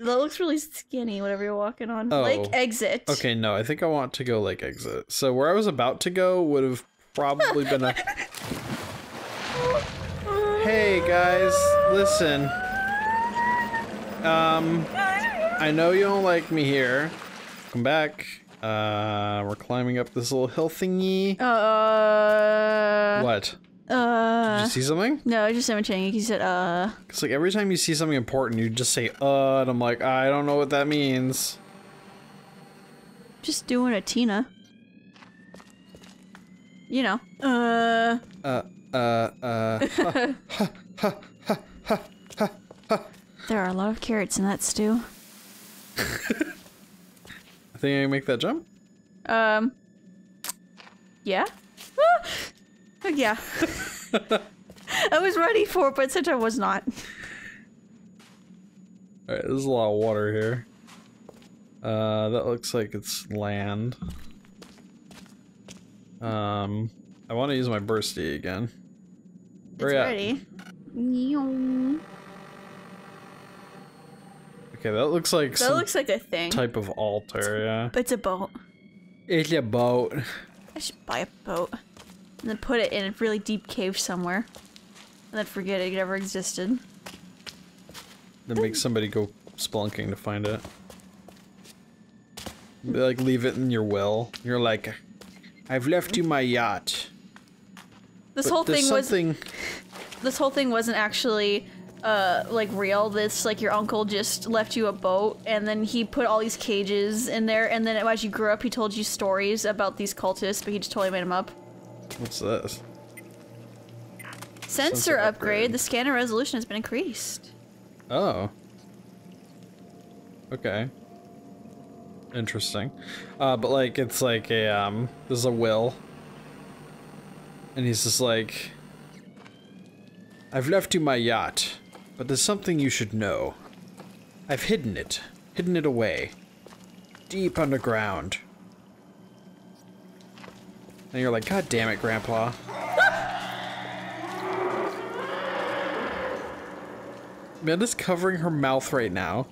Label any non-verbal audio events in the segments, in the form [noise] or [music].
that looks really skinny, whatever you're walking on. Oh. Lake exit. Okay, no, I think I want to go like exit. So where I was about to go would have probably been a. [laughs] Hey guys, listen. Um, I know you don't like me here. Come back. Uh, we're climbing up this little hill thingy. Uh. what? Uh. Did you see something? No, I just imitating. He said, uh. Cause like every time you see something important, you just say uh, and I'm like, I don't know what that means. Just doing a Tina. You know. Uh. Uh, uh, uh. [laughs] There are a lot of carrots in that stew. [laughs] I think I can make that jump. Um. Yeah. Ah! yeah. I was ready for it, but since I was not. Alright, there's a lot of water here. Uh, that looks like it's land. Um, I want to use my bursty again. It's Where at? ready. Okay, that looks like some looks like a thing. type of altar, yeah. It's a boat. It's a boat. I should buy a boat. And then put it in a really deep cave somewhere. And then forget it ever existed. Then make somebody go spelunking to find it. Be like, leave it in your will. You're like, I've left you my yacht. This but whole thing was something... this whole thing wasn't actually uh like real this like your uncle just left you a boat and then he put all these cages in there and then as you grew up he told you stories about these cultists but he just totally made them up What's this? sensor, Sensor upgrade. upgrade. the scanner resolution has been increased Oh. Okay. Interesting. Uh, but like, it's like a, um, there's a will. And he's just like, I've left you my yacht, but there's something you should know. I've hidden it, hidden it away, deep underground. And you're like, God damn it, Grandpa. [laughs] Amanda's covering her mouth right now.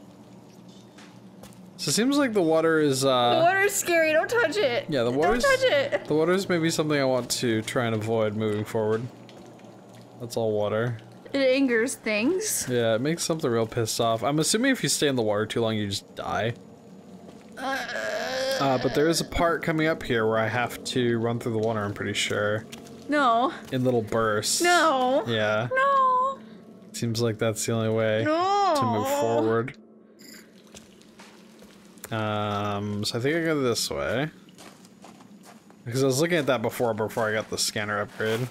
So it seems like the water is, uh... the water's scary don't touch it Yeah, the water's... don't touch it The water's maybe something I want to try and avoid moving forward. That's all water. it angers things Yeah, it makes something real pissed off. I'm assuming if you stay in the water too long, you just die. Uh, but there is a part coming up here where I have to run through the water, I'm pretty sure. no In little bursts. no Yeah. no Seems like that's the only way no to move forward. Um, so I think I go this way. Because I was looking at that before, before I got the scanner upgrade.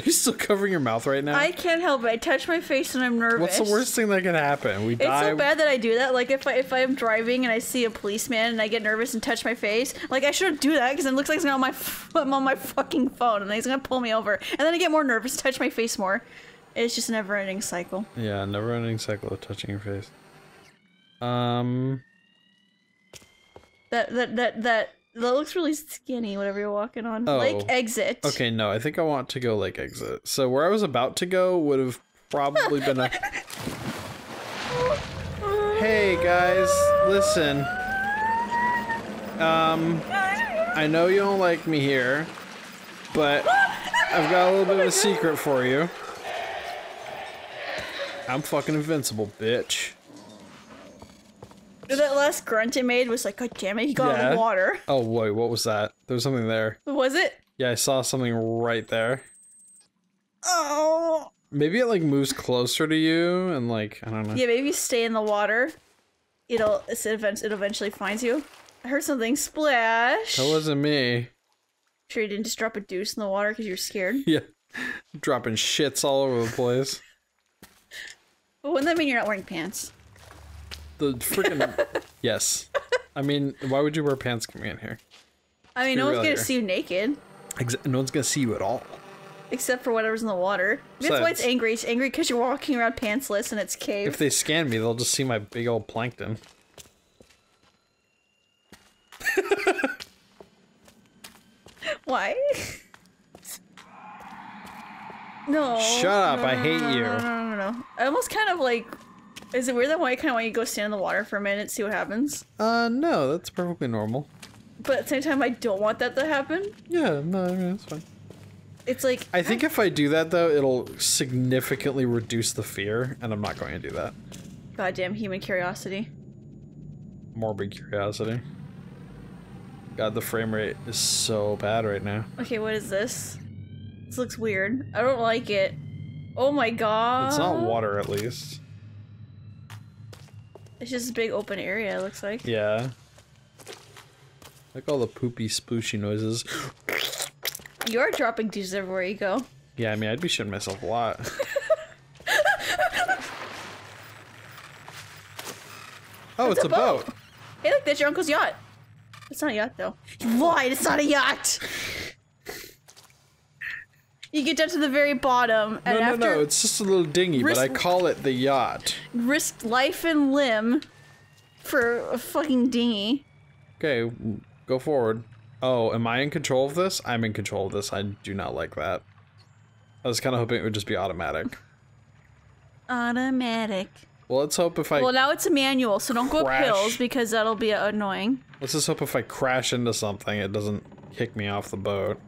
Are you still covering your mouth right now? I can't help it. I touch my face and I'm nervous. What's the worst thing that can happen? We It's die. It's so bad that I do that. Like if I if I'm driving and I see a policeman and I get nervous and touch my face, like I shouldn't do that because it looks like it's on my I'm on my fucking phone and he's gonna pull me over. And then I get more nervous, touch my face more. It's just a never-ending cycle. Yeah, a never ending cycle of touching your face. Um, That that that that that looks really skinny. Whatever you're walking on. Oh. Like exit. okay, no, I think I want to go like exit. So where I was about to go would have probably been a. [laughs] Hey guys, listen. Um, I know you don't like me here, but I've got a little bit of a secret for you. I'm fucking invincible, bitch. That last grunt it made was like, God damn it, he got in the water. Oh, wait, what was that? There was something there. Was it? Yeah, I saw something right there. Oh. Maybe it like moves closer to you and like, I don't know. Yeah, maybe stay in the water. It'll it eventually finds you. I heard something splash. That wasn't me. Sure, you didn't just drop a deuce in the water because you're scared. [laughs] Yeah. Dropping shits all over the place. But wouldn't that mean you're not wearing pants? The freaking. [laughs] yes. I mean, why would you wear pants coming in here? I mean, no one's gonna here. see you naked, Exa- no one's gonna see you at all. except for whatever's in the water. That's why it's angry. It's angry because you're walking around pantsless and it's cave. If they scan me, they'll just see my big old plankton. Why? [laughs] No. Shut up, no, I no, hate no, you. No, no, no, no. I almost kind of like. Is it weird that why I kind of want you to go stand in the water for a minute, see what happens? Uh, no, that's perfectly normal. But at the same time, I don't want that to happen. Yeah, no, I mean, it's fine. It's like I think if I do that though, it'll significantly reduce the fear, and I'm not going to do that. goddamn human curiosity. Morbid curiosity. God, the frame rate is so bad right now. Okay, what is this? This looks weird. I don't like it. Oh my god. It's not water, at least. It's just a big open area. It looks like. Yeah. Like all the poopy splooshy noises. You're dropping deuces everywhere you go. Yeah, I mean, I'd be shitting myself a lot. [laughs] oh, it's, a a boat. boat. Hey, look, that's your uncle's yacht. It's not a yacht though. You lied. It's not a yacht. You get down to the very bottom, and No, no, after no, it's just a little dinghy, but I call it the yacht. risk life and limb for a fucking dinghy. Okay, go forward. Oh, am I in control of this? I'm in control of this. I do not like that. I was kind of hoping it would just be automatic. Automatic. Well, let's hope if I Well, now it's a manual, so don't go up Crash. hills because that'll be annoying. let's just hope if I crash into something, it doesn't kick me off the boat.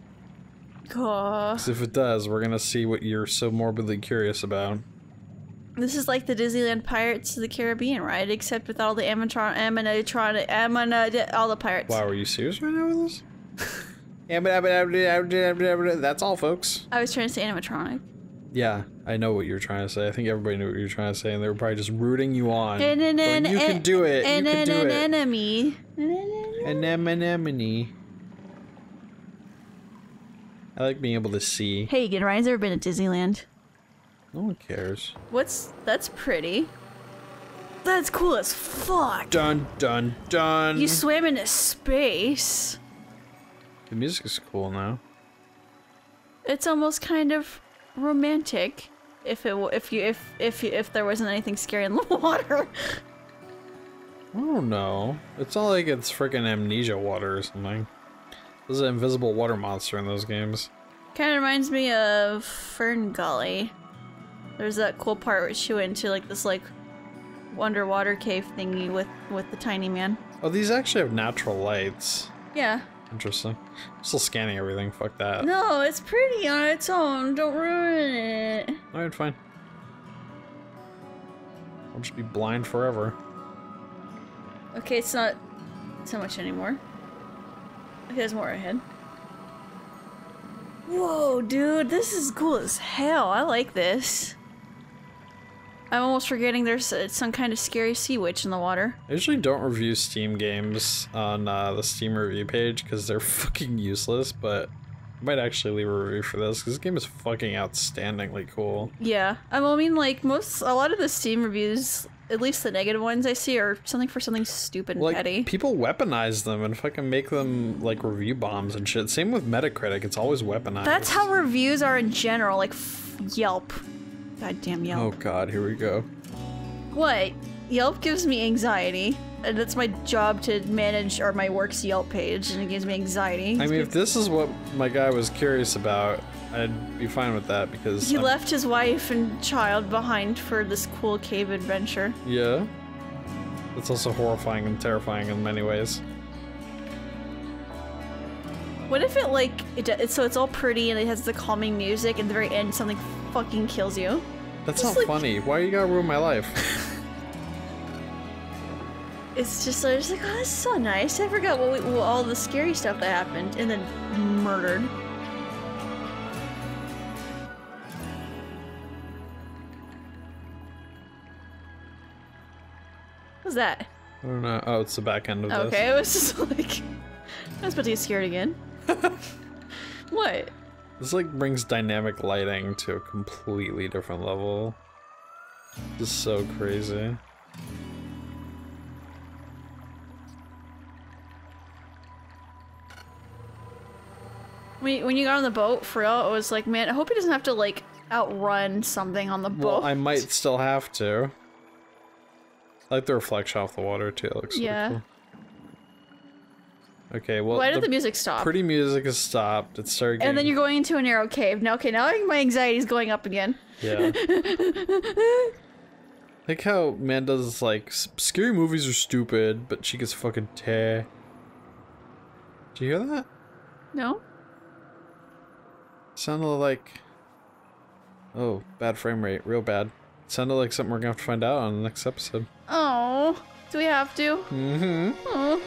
Gah. 'Cause if it does, we're gonna see what you're so morbidly curious about. This is like the Disneyland Pirates of the Caribbean ride, except with all the animatron, animatronic, amana, all the pirates. Wow, are you serious right now with this? [laughs] That's all, folks. I was trying to say animatronic. Yeah, I know what you're trying to say. I think everybody knew what you were trying to say, and they were probably just rooting you on. An, Going, you can do it. And you can an, do an it. enemy. Anemone. I like being able to see. Hey, again, Ryan's ever been to Disneyland? No one cares. What's that's pretty. That's cool as fuck. Dun dun dun. You swam into space. the music is cool now. It's almost kind of romantic. If it w- if you if if you, if there wasn't anything scary in the [laughs] water. I don't know. It's not like it's freaking amnesia water or something. There's an invisible water monster in those games. kind of reminds me of Fern Gully. There's that cool part where she went into like this like underwater cave thingy with with the tiny man. Oh, these actually have natural lights. Yeah. Interesting. I'm still scanning everything. Fuck that. No, it's pretty on its own. Don't ruin it. Alright, fine. I'll just be blind forever. Okay, it's not so much anymore. There's more ahead. Whoa, dude, this is cool as hell. I like this. I'm almost forgetting there's some kind of scary sea witch in the water. I usually don't review Steam games on uh, the Steam review page because they're [laughs] fucking useless, but might actually leave a review for this because this game is fucking outstandingly cool. Yeah, I mean, like most, a lot of the Steam reviews, at least the negative ones I see, are something for something stupid and Like, petty. people weaponize them and fucking make them like review bombs and shit. Same with Metacritic, it's always weaponized. That's how reviews are in general, like f- Yelp. Goddamn Yelp. Oh god, here we go. What? Yelp gives me anxiety, and it's my job to manage or my work's Yelp page, and it gives me anxiety. I mean, if this is what my guy was curious about, I'd be fine with that because he I'm- left his wife and child behind for this cool cave adventure. Yeah. It's also horrifying and terrifying in many ways. What if it like it, so it's all pretty and it has the calming music, and at the very end something fucking kills you? That's Just not like- funny. Why are you gotta ruin my life? [laughs] It's just I was like, oh, that's so nice. I forgot what, we, what all the scary stuff that happened, and then murdered. What's that? I don't know. Oh, it's the back end of this. Okay, it was just [laughs] like I was about to get scared again. [laughs] what? This like brings dynamic lighting to a completely different level. This is so crazy. When you, when you got on the boat, for real, it was like, man, I hope he doesn't have to like outrun something on the boat. Well, I might still have to. I like the reflection off the water too. It looks Yeah. cool. Okay, well, Why did the the music stop? pretty music has stopped. It started getting... and then you're going into a narrow cave. Now, okay, now my anxiety's going up again. Yeah. [laughs] like how Amanda's like, scary movies are stupid, but she gets fucking tear. Do you hear that? No? Sounded like... Oh, bad frame rate. Real bad. Sounded like something we're gonna have to find out on the next episode. Oh, do we have to? Mm-hmm. Oh.